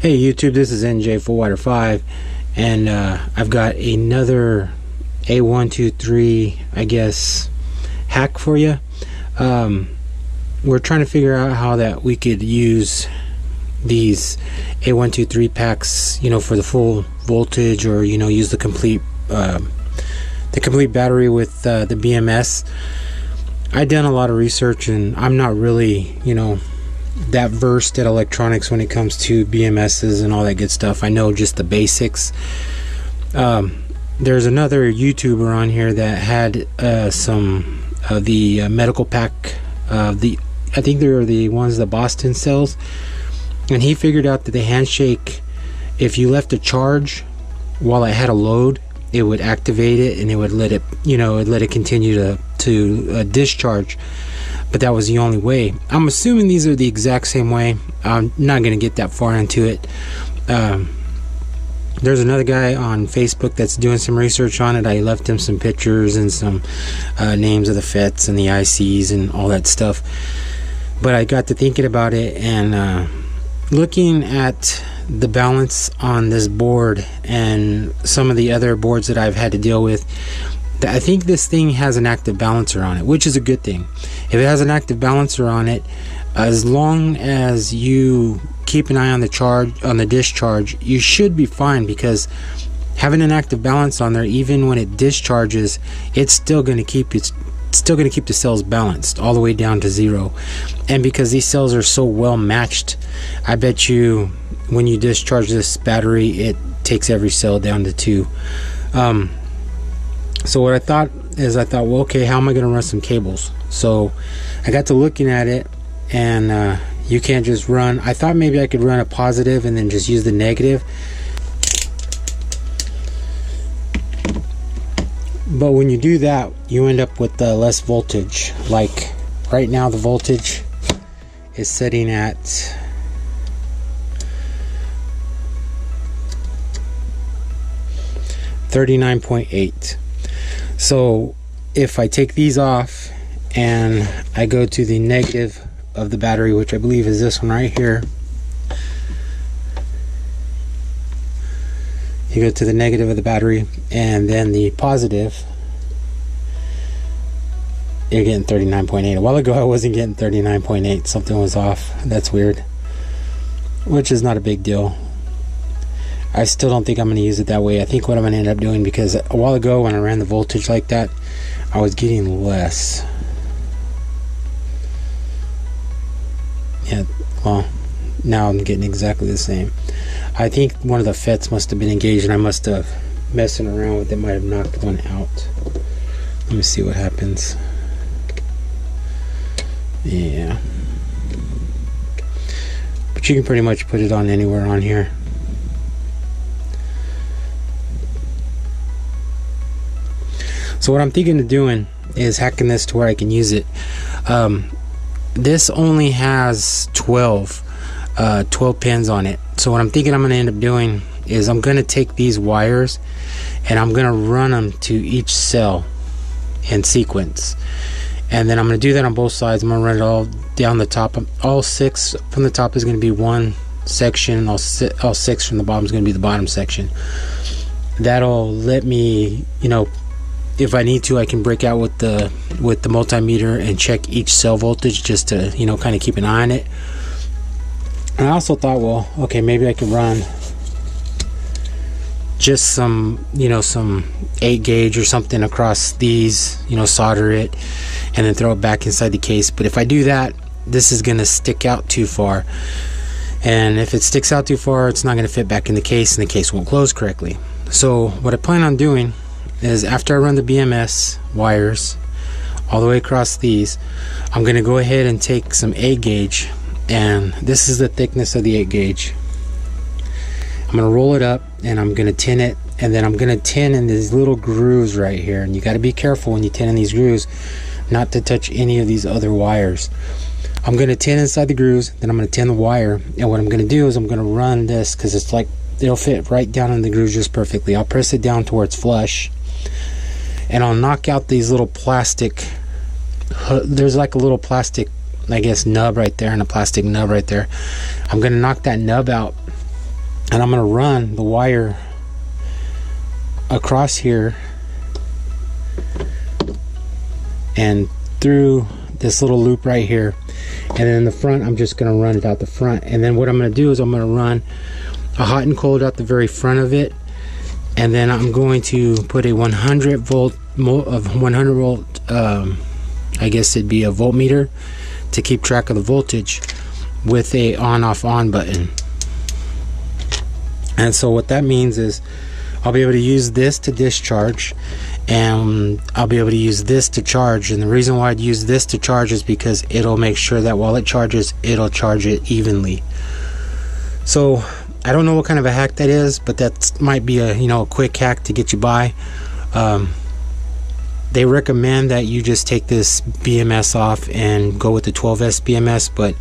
Hey YouTube, this is NJ Fulwider 5 and uh, I've got another A123 I guess hack for you. Um, we're trying to figure out how that we could use these A123 packs you know for the full voltage or you know use the complete uh, the complete battery with uh, the BMS. I've done a lot of research and I'm not really you know that versed at electronics when it comes to BMSs and all that good stuff. I know just the basics. Um, there's another YouTuber on here that had uh, some of the uh, medical pack. Uh, the I think they're the ones that Boston sells, and he figured out that the handshake, if you left a charge while it had a load, it would activate it and it would let it, you know, it let it continue to to uh, discharge but that was the only way. I'm assuming these are the exact same way. I'm not going to get that far into it. Um, there's another guy on Facebook that's doing some research on it. I left him some pictures and some uh, names of the FETs and the ICs and all that stuff. But I got to thinking about it and uh, looking at the balance on this board and some of the other boards that I've had to deal with. I think this thing has an active balancer on it, which is a good thing. If it has an active balancer on it, as long as you keep an eye on the charge on the discharge, you should be fine because having an active balance on there, even when it discharges, it's still going to keep it's still going to keep the cells balanced all the way down to zero. And because these cells are so well matched, I bet you when you discharge this battery, it takes every cell down to two. Um, so what I thought is I thought, well, okay, how am I going to run some cables? So I got to looking at it, and uh, you can't just run. I thought maybe I could run a positive and then just use the negative. But when you do that, you end up with uh, less voltage. Like right now, the voltage is sitting at Thirty-nine point eight. So if I take these off and I go to the negative of the battery, which I believe is this one right here, you go to the negative of the battery and then the positive, you're getting 39.8. A while ago I wasn't getting 39.8. Something was off. That's weird. Which is not a big deal. I still don't think I'm going to use it that way. I think what I'm going to end up doing because a while ago when I ran the voltage like that, I was getting less. Yeah, well, now I'm getting exactly the same. I think one of the FETs must have been engaged and I must have messing around with it might have knocked one out. Let me see what happens. Yeah. But you can pretty much put it on anywhere on here. So what I'm thinking of doing is hacking this to where I can use it. Um, this only has 12, uh, 12 pins on it. So what I'm thinking I'm going to end up doing is I'm going to take these wires and I'm going to run them to each cell in sequence. And then I'm going to do that on both sides. I'm going to run it all down the top. All six from the top is going to be one section. All, si all six from the bottom is going to be the bottom section. That'll let me, you know, if I need to, I can break out with the with the multimeter and check each cell voltage just to you know kind of keep an eye on it. And I also thought, well, okay, maybe I could run just some you know some 8 gauge or something across these you know solder it and then throw it back inside the case. But if I do that this is gonna stick out too far. And if it sticks out too far it's not gonna fit back in the case and the case won't close correctly. So what I plan on doing is after I run the BMS wires all the way across these, I'm going to go ahead and take some 8 gauge and this is the thickness of the 8 gauge. I'm going to roll it up and I'm going to tin it and then I'm going to tin in these little grooves right here and you got to be careful when you tin in these grooves not to touch any of these other wires. I'm going to tin inside the grooves then I'm going to tin the wire and what I'm going to do is I'm going to run this because it's like it'll fit right down in the grooves just perfectly. I'll press it down towards flush and I'll knock out these little plastic there's like a little plastic I guess nub right there and a plastic nub right there. I'm gonna knock that nub out and I'm going to run the wire across here and through this little loop right here. And then in the front I'm just going to run it out the front. And then what I'm going to do is I'm going to run a hot and cold out the very front of it and then I'm going to put a 100 volt of 100 volt um, I guess it'd be a voltmeter to keep track of the voltage with a on off on button. And so what that means is I'll be able to use this to discharge and I'll be able to use this to charge. And the reason why I'd use this to charge is because it'll make sure that while it charges it'll charge it evenly. So I don't know what kind of a hack that is but that might be a you know a quick hack to get you by. Um, they recommend that you just take this BMS off and go with the 12S BMS but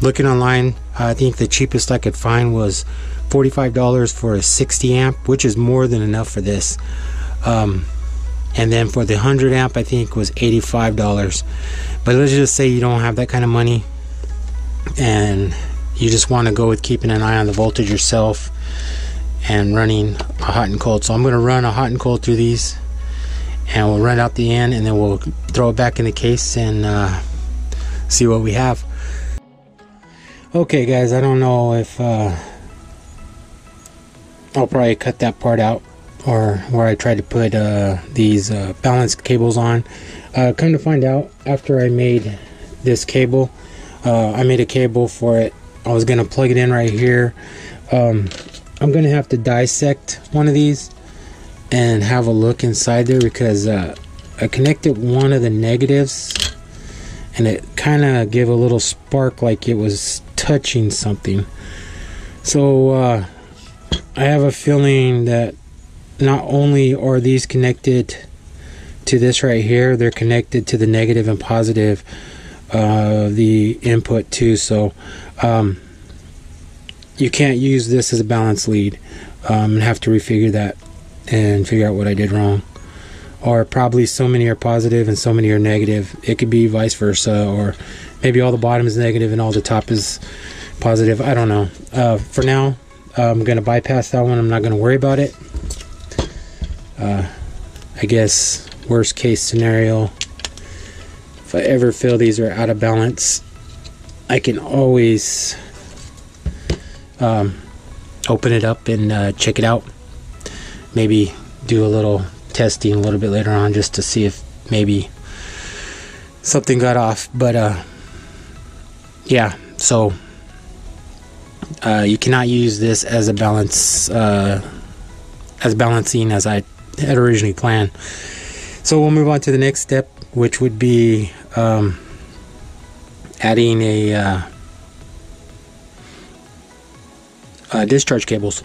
looking online I think the cheapest I could find was $45 for a 60 amp which is more than enough for this. Um, and then for the 100 amp I think was $85 but let's just say you don't have that kind of money and you just want to go with keeping an eye on the voltage yourself and running a hot and cold so I'm going to run a hot and cold through these and we'll run out the end and then we'll throw it back in the case and uh, see what we have okay guys I don't know if uh, I'll probably cut that part out or where I tried to put uh, these uh, balance cables on. Uh, come to find out, after I made this cable, uh, I made a cable for it. I was to plug it in right here. Um, I'm to have to dissect one of these and have a look inside there because uh, I connected one of the negatives and it kind of gave a little spark like it was touching something. So uh, I have a feeling that not only are these connected to this right here, they're connected to the negative and positive uh, the input too. So um, you can't use this as a balance lead um, and have to refigure that and figure out what I did wrong. Or probably so many are positive and so many are negative. It could be vice versa, or maybe all the bottom is negative and all the top is positive. I don't know. Uh, for now, I'm going to bypass that one. I'm not going to worry about it uh, I guess worst case scenario if I ever feel these are out of balance I can always um, open it up and uh, check it out maybe do a little testing a little bit later on just to see if maybe something got off but uh, yeah so uh, you cannot use this as a balance uh, as balancing as I had originally planned. So we'll move on to the next step, which would be um, adding a uh, uh, discharge cables.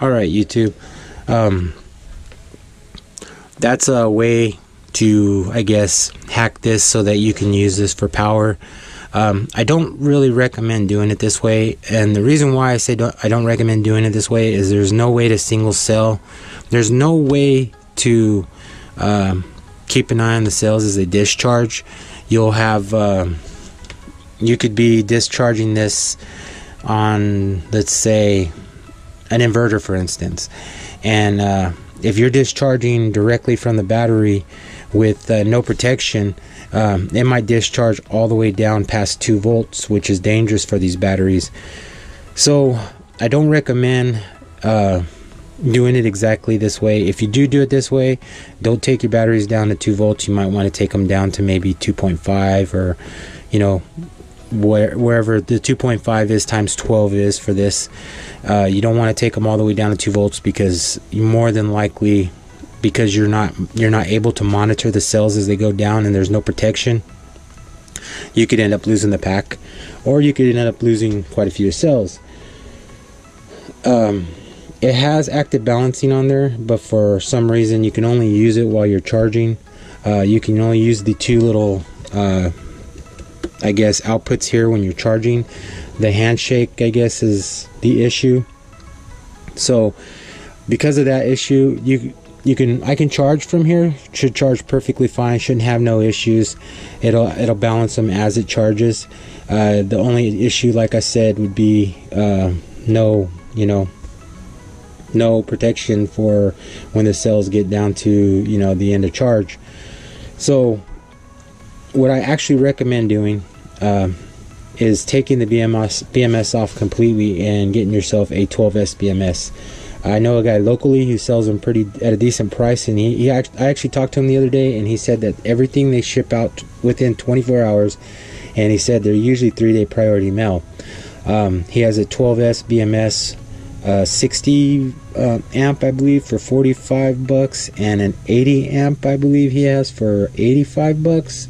All right, YouTube. Um, that's a way to, I guess, hack this so that you can use this for power. Um, I don't really recommend doing it this way, and the reason why I say don't, I don't recommend doing it this way is there's no way to single cell. There's no way to um, keep an eye on the cells as they discharge. You'll have um, you could be discharging this on, let's say, an inverter, for instance, and uh, if you're discharging directly from the battery with uh, no protection um, it might discharge all the way down past 2 volts, which is dangerous for these batteries. So I don't recommend uh, doing it exactly this way. If you do do it this way, don't take your batteries down to 2 volts. You might want to take them down to maybe 2.5 or, you know, where, wherever the 2.5 is times 12 is for this. Uh, you don't want to take them all the way down to 2 volts because you more than likely because you're not you're not able to monitor the cells as they go down and there's no protection you could end up losing the pack or you could end up losing quite a few cells um, it has active balancing on there but for some reason you can only use it while you're charging uh, you can only use the two little uh, I guess outputs here when you're charging. The handshake I guess is the issue. So because of that issue you you can I can charge from here. Should charge perfectly fine. Shouldn't have no issues. It'll it'll balance them as it charges. Uh, the only issue like I said would be uh, no you know no protection for when the cells get down to you know the end of charge. So what I actually recommend doing uh, is taking the BMS BMS off completely and getting yourself a 12S BMS I know a guy locally who sells them pretty at a decent price, and he, he I actually talked to him the other day, and he said that everything they ship out within 24 hours, and he said they're usually three day priority mail. Um, he has a 12s BMS uh, 60 uh, amp, I believe, for 45 bucks, and an 80 amp, I believe he has for 85 bucks.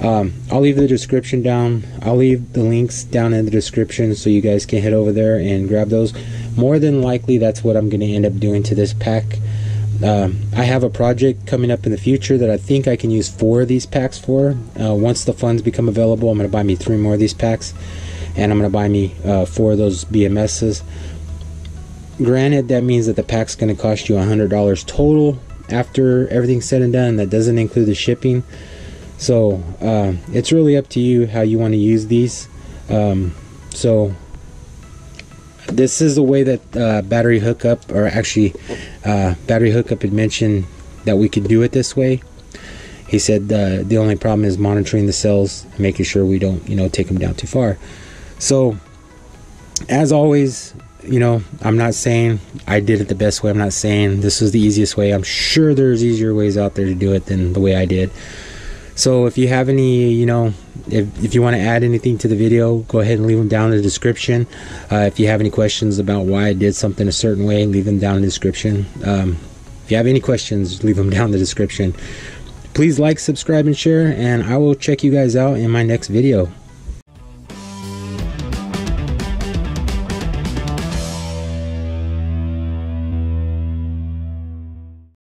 Um, I'll leave the description down. I'll leave the links down in the description so you guys can head over there and grab those. More than likely, that's what I'm going to end up doing to this pack. Um, I have a project coming up in the future that I think I can use four of these packs for. Uh, once the funds become available, I'm going to buy me three more of these packs, and I'm going to buy me uh, four of those BMSs. Granted, that means that the pack's going to cost you $100 total after everything's said and done. That doesn't include the shipping. So uh, it's really up to you how you want to use these. Um, so this is the way that uh, battery hookup, or actually uh, battery hookup had mentioned that we could do it this way. He said uh, the only problem is monitoring the cells, making sure we don't, you know, take them down too far. So, as always, you know, I'm not saying I did it the best way. I'm not saying this was the easiest way. I'm sure there's easier ways out there to do it than the way I did. So if you have any, you know, if, if you want to add anything to the video, go ahead and leave them down in the description. Uh, if you have any questions about why I did something a certain way, leave them down in the description. Um, if you have any questions, leave them down in the description. Please like, subscribe, and share, and I will check you guys out in my next video.